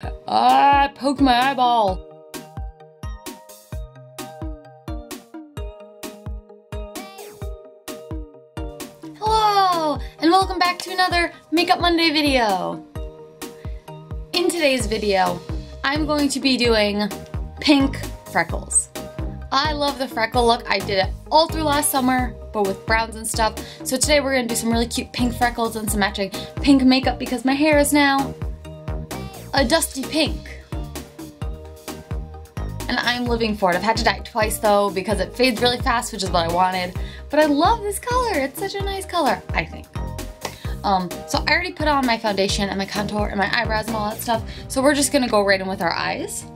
I poked my eyeball. Hello, and welcome back to another Makeup Monday video. In today's video, I'm going to be doing pink freckles. I love the freckle look. I did it all through last summer, but with browns and stuff. So today we're gonna do some really cute pink freckles and some matching pink makeup because my hair is now a dusty pink. And I'm living for it. I've had to dye it twice though because it fades really fast, which is what I wanted. But I love this color. It's such a nice color, I think. Um, so I already put on my foundation and my contour and my eyebrows and all that stuff. So we're just gonna go right in with our eyes.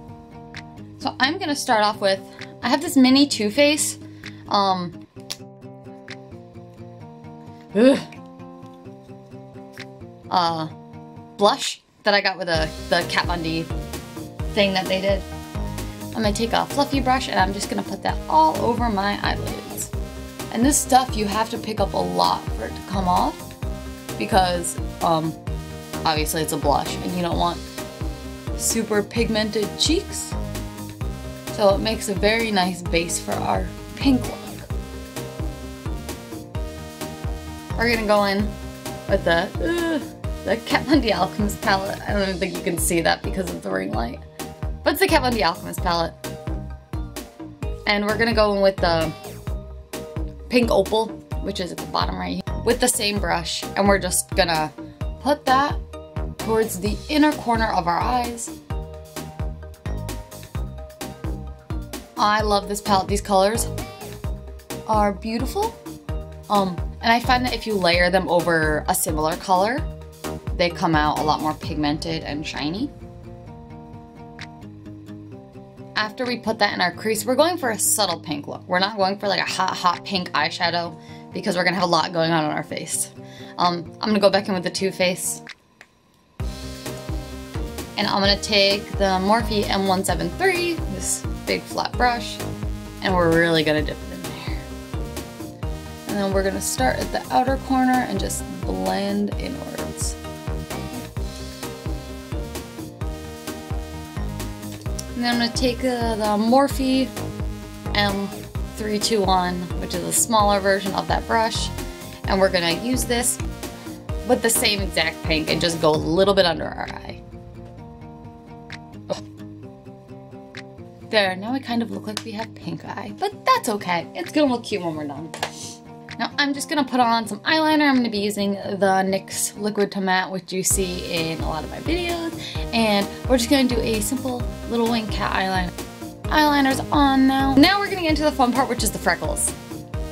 So I'm gonna start off with I have this mini Too Faced um, ugh, uh, blush that I got with a, the Kat Von D thing that they did. I'm gonna take a fluffy brush and I'm just gonna put that all over my eyelids. And this stuff you have to pick up a lot for it to come off because um, obviously it's a blush and you don't want super pigmented cheeks. So it makes a very nice base for our pink look. We're gonna go in with the, uh, the Kat Von D Alchemist palette. I don't think you can see that because of the ring light. But it's the Kat Von D Alchemist palette. And we're gonna go in with the pink opal, which is at the bottom right here, with the same brush. And we're just gonna put that towards the inner corner of our eyes I love this palette. These colors are beautiful. Um, and I find that if you layer them over a similar color, they come out a lot more pigmented and shiny. After we put that in our crease, we're going for a subtle pink look. We're not going for like a hot, hot pink eyeshadow because we're gonna have a lot going on on our face. Um, I'm gonna go back in with the Too Faced. And I'm gonna take the Morphe M173, this big flat brush and we're really gonna dip it in there. And then we're gonna start at the outer corner and just blend inwards. And then I'm gonna take uh, the Morphe M321, which is a smaller version of that brush, and we're gonna use this with the same exact pink and just go a little bit under our eye. There, now we kind of look like we have pink eye, but that's okay. It's gonna look cute when we're done. Now I'm just gonna put on some eyeliner. I'm gonna be using the NYX Liquid to Matte, which you see in a lot of my videos. And we're just gonna do a simple little wing cat eyeliner. Eyeliner's on now. Now we're gonna get into the fun part, which is the freckles.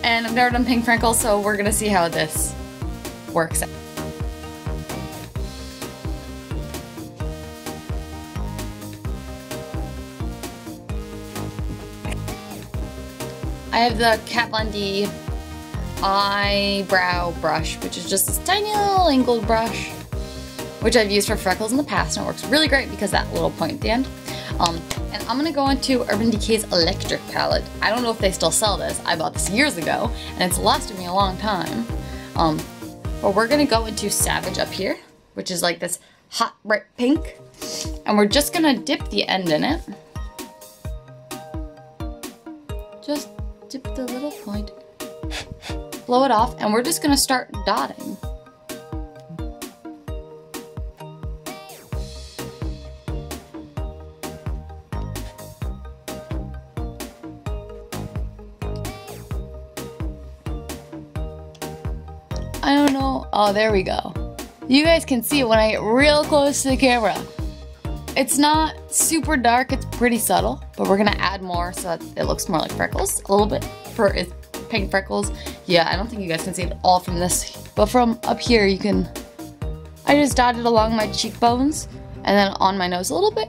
And I've never done pink freckles, so we're gonna see how this works out. I have the Kat Von D eyebrow brush, which is just this tiny little angled brush, which I've used for freckles in the past, and it works really great because that little point at the end. Um, and I'm gonna go into Urban Decay's Electric palette. I don't know if they still sell this. I bought this years ago, and it's lasted me a long time. Um, but we're gonna go into Savage up here, which is like this hot bright pink. And we're just gonna dip the end in it. Just dip the little point, blow it off, and we're just gonna start dotting. I don't know. Oh, there we go. You guys can see it when I get real close to the camera. It's not super dark, it's pretty subtle, but we're gonna add more so that it looks more like freckles a little bit for its pink freckles. Yeah, I don't think you guys can see it all from this, but from up here you can, I just dotted along my cheekbones and then on my nose a little bit.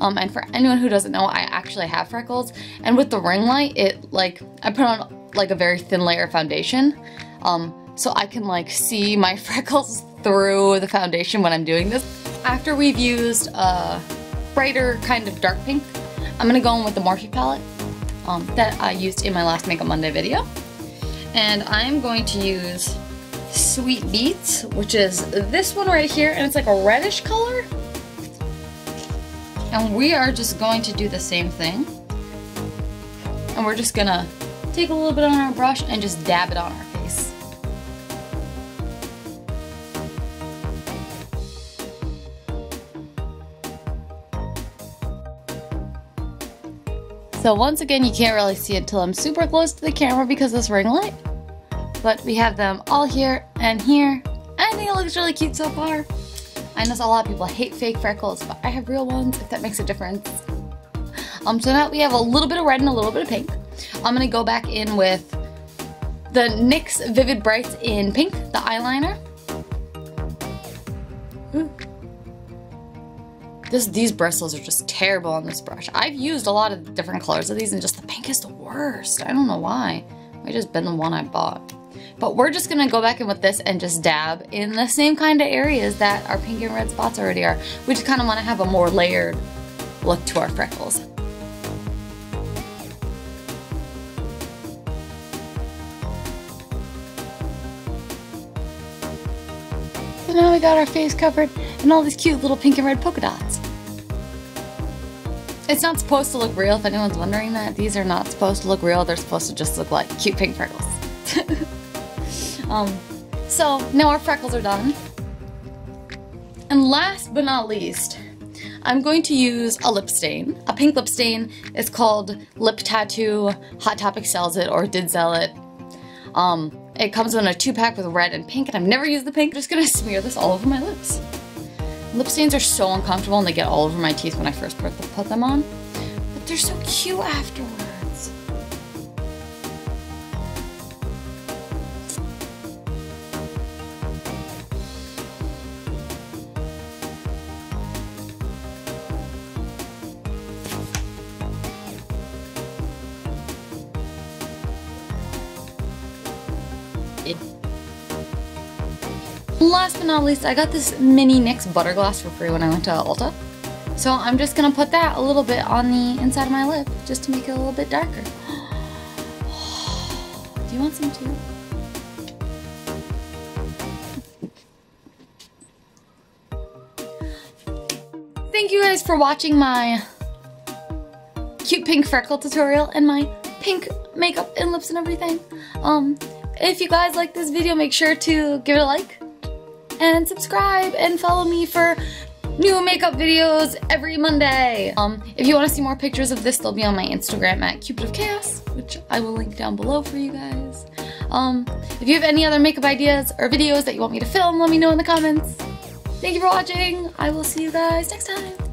Um, and for anyone who doesn't know, I actually have freckles, and with the ring light, it like, I put on like a very thin layer of foundation, um, so I can like see my freckles through the foundation when I'm doing this. After we've used a brighter kind of dark pink, I'm gonna go in with the Morphe palette um, that I used in my last Makeup Monday video. And I'm going to use Sweet Beets, which is this one right here, and it's like a reddish color. And we are just going to do the same thing. And we're just gonna take a little bit on our brush and just dab it on our face. So once again, you can't really see it until I'm super close to the camera because of this ring light. But we have them all here and here. I think it looks really cute so far. I know a lot of people hate fake freckles, but I have real ones if that makes a difference. Um, so now we have a little bit of red and a little bit of pink. I'm gonna go back in with the NYX Vivid Brights in pink, the eyeliner. This, these bristles are just terrible on this brush. I've used a lot of different colors of these and just the pink is the worst. I don't know why. Might just been the one I bought. But we're just gonna go back in with this and just dab in the same kind of areas that our pink and red spots already are. We just kind of want to have a more layered look to our freckles. So now we got our face covered in all these cute little pink and red polka dots. It's not supposed to look real, if anyone's wondering that. These are not supposed to look real, they're supposed to just look like cute pink freckles. um, so now our freckles are done. And last but not least, I'm going to use a lip stain, a pink lip stain. It's called Lip Tattoo. Hot Topic sells it or did sell it. Um, it comes in a two pack with red and pink and I've never used the pink. I'm just gonna smear this all over my lips. Lip stains are so uncomfortable and they get all over my teeth when I first put them on. But they're so cute afterwards. It Last but not least, I got this mini NYX butter gloss for free when I went to Ulta. So I'm just gonna put that a little bit on the inside of my lip just to make it a little bit darker. Do you want some too? Thank you guys for watching my cute pink freckle tutorial and my pink makeup and lips and everything. Um, if you guys like this video, make sure to give it a like and subscribe and follow me for new makeup videos every Monday. Um, if you want to see more pictures of this, they'll be on my Instagram at Cupid of Chaos, which I will link down below for you guys. Um, if you have any other makeup ideas or videos that you want me to film, let me know in the comments. Thank you for watching. I will see you guys next time.